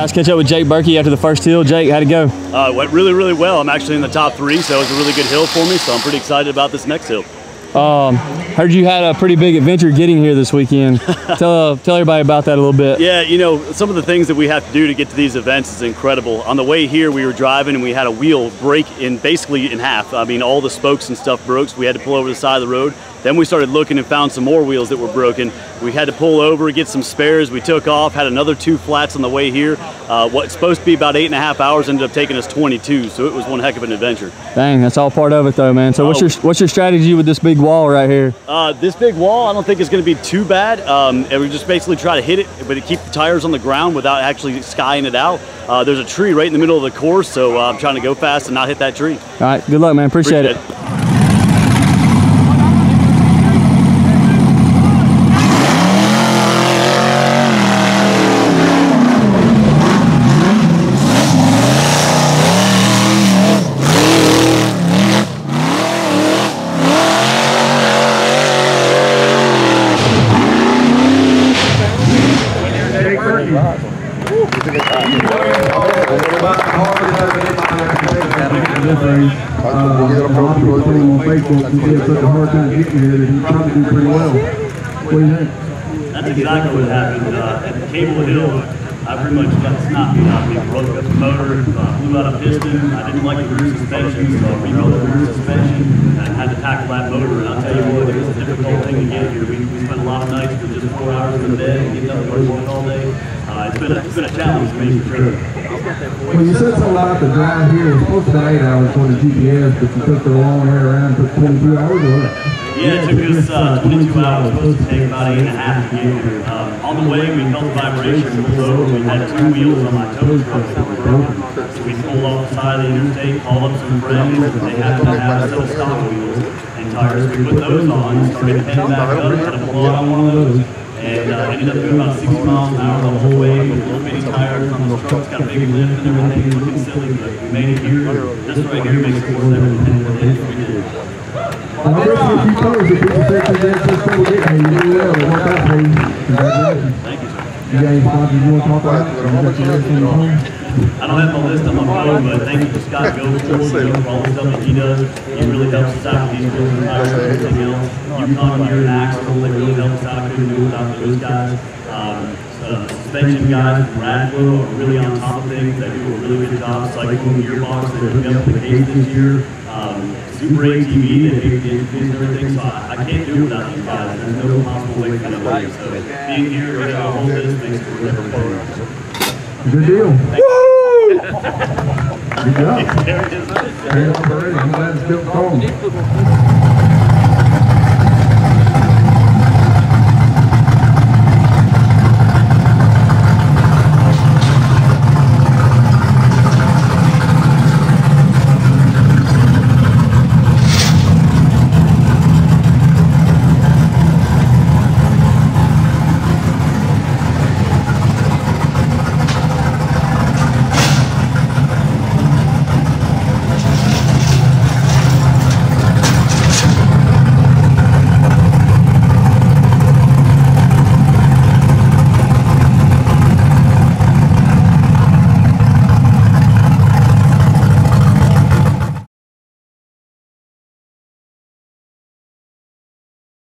guys catch up with Jake Burkey after the first hill. Jake, how'd it go? Uh, it went really, really well. I'm actually in the top three, so it was a really good hill for me. So I'm pretty excited about this next hill. Um, heard you had a pretty big adventure getting here this weekend. tell uh, tell everybody about that a little bit. Yeah, you know, some of the things that we have to do to get to these events is incredible. On the way here, we were driving and we had a wheel break in basically in half. I mean, all the spokes and stuff broke, so we had to pull over the side of the road. Then we started looking and found some more wheels that were broken. We had to pull over, get some spares. We took off, had another two flats on the way here. Uh, what's supposed to be about eight and a half hours ended up taking us 22, so it was one heck of an adventure. Dang, that's all part of it though, man. So oh. what's your what's your strategy with this big wall right here? Uh, this big wall, I don't think it's going to be too bad. Um, and we just basically try to hit it, but to keep the tires on the ground without actually skying it out. Uh, there's a tree right in the middle of the course, so uh, I'm trying to go fast and not hit that tree. All right, good luck, man. Appreciate, Appreciate it. it. That's exactly what happened uh, at the Cable Hill. I pretty much got snapped out of me, broke up the motor, uh, blew out a piston. I didn't like the rear suspension, so I rebuilt the rear suspension and had to tackle that motor. And I'll tell you what, it was a difficult thing to get here. We, we spent a lot of nights with just four hours in the bed and getting up and working all day. Uh, it's been a, it's been a challenge for me for sure. Well, you said something about the drive here. It was supposed to be eight hours on the GPS, but you took the long way around, took 22 hours or? Yeah, it took us uh, 22 hours. supposed to take about eight and a half to get here. Um, on the way, we felt the vibration pulled over. We had two wheels on my tow truck that were broken. So we pulled off the side of the interstate, called up some friends. And they happened to have some stock wheels and tires. We put those on, started heading back up, had a pull on one of those. And uh, ended up doing about 60 miles an hour the whole way with little bitty tires on the trucks, got a big lift and everything, looking silly, but we made it here. This right here makes it worth every penny we did. I'm going to a few colors that people say presents this full day. You do well. It worked out for you. Congratulations. Thank you, sir. You got any sponsors you want to talk about? You got your list on your phone? I don't have my list on my phone, but thank you to Scott Goforth for all the stuff that he does. He really helps us out with these groups and everything else. Yukon, you're an axle, they really help us out. Couldn't do without those guys. Um, uh, suspension guys from Radflo are really on top of things. They do a really good job cycling gearbox. They hooked up the case this year. Um, Super ATV that makes the interviews and everything, so I, I can't do it without these guys. There's no possible way to do it. So being here, ready to hold this makes it really. Good deal. Woo! Good job. There it is. I'm glad it's still cold.